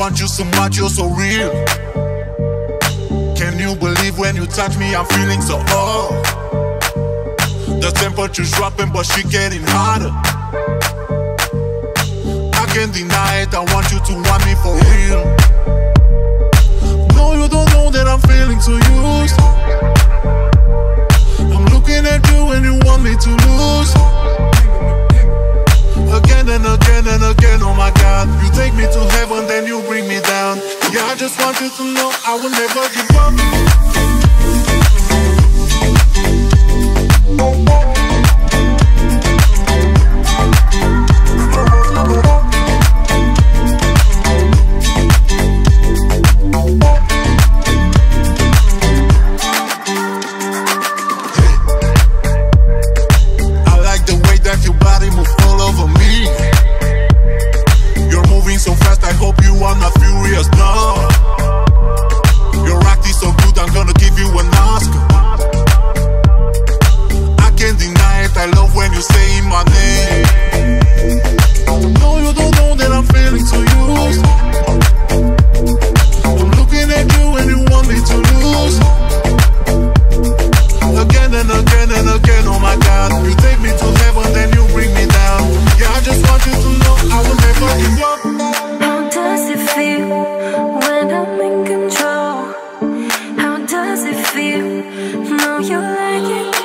want you so much, you're so real. Can you believe when you touch me, I'm feeling so hot? The temperature's dropping, but she getting hotter. I can't deny it, I want you to want me for real. just want you to know I will never give up. Oh my god You take me to heaven, then you bring me down Yeah, I just want you to know I will never give up How does it feel when I'm in control? How does it feel? Know you like it